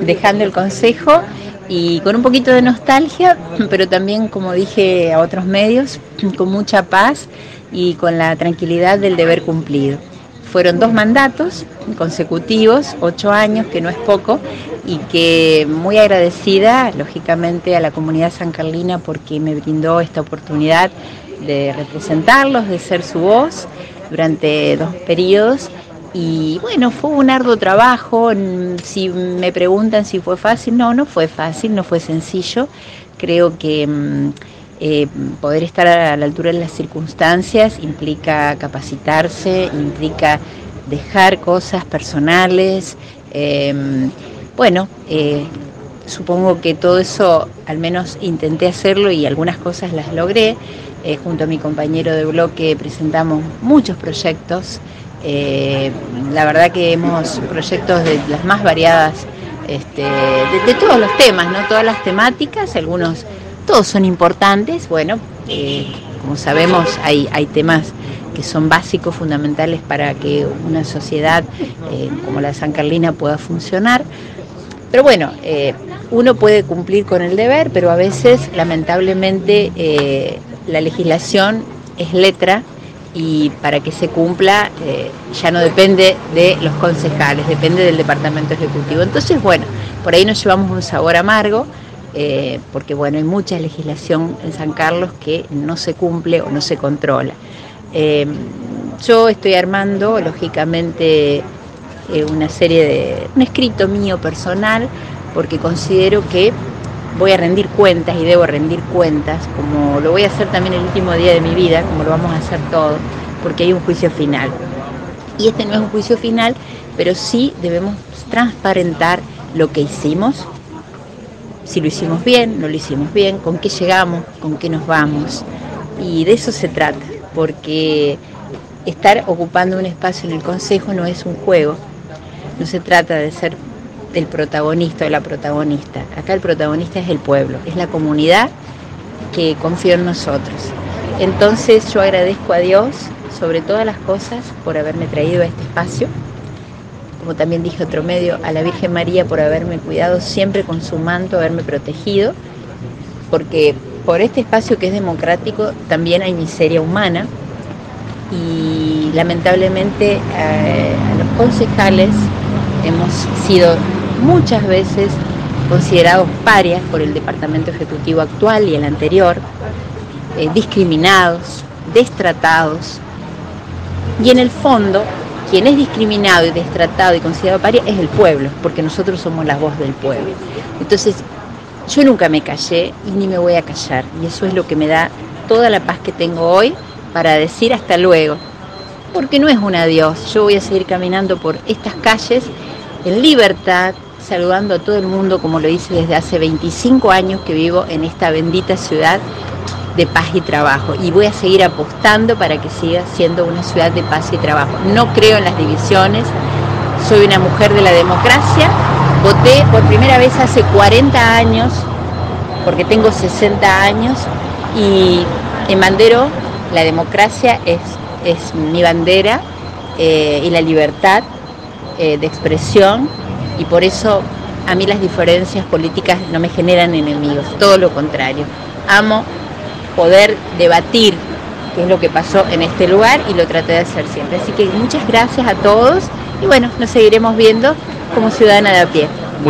dejando el consejo y con un poquito de nostalgia, pero también, como dije a otros medios, con mucha paz y con la tranquilidad del deber cumplido. Fueron dos mandatos consecutivos, ocho años, que no es poco, y que muy agradecida, lógicamente, a la comunidad san carlina porque me brindó esta oportunidad de representarlos, de ser su voz durante dos periodos. Y bueno, fue un arduo trabajo. Si me preguntan si fue fácil, no, no fue fácil, no fue sencillo. Creo que mm, eh, poder estar a la altura de las circunstancias implica capacitarse, implica dejar cosas personales. Em, bueno, eh, supongo que todo eso al menos intenté hacerlo y algunas cosas las logré. Eh, junto a mi compañero de bloque presentamos muchos proyectos. Eh, la verdad que hemos proyectos de las más variadas, este, de, todos los temas, ¿no? Todas las temáticas, algunos, todos son importantes. Bueno, eh, como sabemos, hay, hay temas que son básicos, fundamentales para que una sociedad como la de San Carlina pueda funcionar. Pero bueno, uno puede cumplir con el deber, pero a veces, lamentablemente, la legislación es letra y para que se cumpla eh, ya no depende de los concejales, depende del departamento ejecutivo. Entonces, bueno, por ahí nos llevamos un sabor amargo, eh, porque bueno, hay mucha legislación en San Carlos que no se cumple o no se controla. Eh, yo estoy armando, lógicamente, una serie de, un escrito mío personal, porque considero que voy a rendir cuentas y debo rendir cuentas, como lo voy a hacer también el último día de mi vida, como lo vamos a hacer todos, porque hay un juicio final. Y este no es un juicio final, pero sí debemos transparentar lo que hicimos, si lo hicimos bien, no lo hicimos bien, con qué llegamos, con qué nos vamos. Y de eso se trata, porque estar ocupando un espacio en el Consejo no es un juego, no se trata de ser el protagonista o la protagonista. Acá el protagonista es el pueblo, es la comunidad que confía en nosotros. Entonces yo agradezco a Dios sobre todas las cosas por haberme traído a este espacio, como también dije otro medio, a la Virgen María por haberme cuidado siempre con su manto, haberme protegido, porque por este espacio que es democrático también hay miseria humana y lamentablemente eh, a los concejales hemos sido muchas veces considerados parias por el departamento ejecutivo actual y el anterior, eh, discriminados, destratados. Y en el fondo, quien es discriminado y destratado y considerado paria es el pueblo, porque nosotros somos la voz del pueblo. Entonces, yo nunca me callé y ni me voy a callar. Y eso es lo que me da toda la paz que tengo hoy para decir hasta luego. Porque no es un adiós. Yo voy a seguir caminando por estas calles en libertad, saludando a todo el mundo como lo hice desde hace 25 años que vivo en esta bendita ciudad de paz y trabajo. Y voy a seguir apostando para que siga siendo una ciudad de paz y trabajo. No creo en las divisiones, soy una mujer de la democracia, voté por primera vez hace 40 años, porque tengo 60 años, y en bandero la democracia es, es mi bandera eh, y la libertad eh, de expresión y por eso a mí las diferencias políticas no me generan enemigos, todo lo contrario. Amo poder debatir qué es lo que pasó en este lugar y lo traté de hacer siempre. Así que muchas gracias a todos y bueno, nos seguiremos viendo como ciudadana de a pie.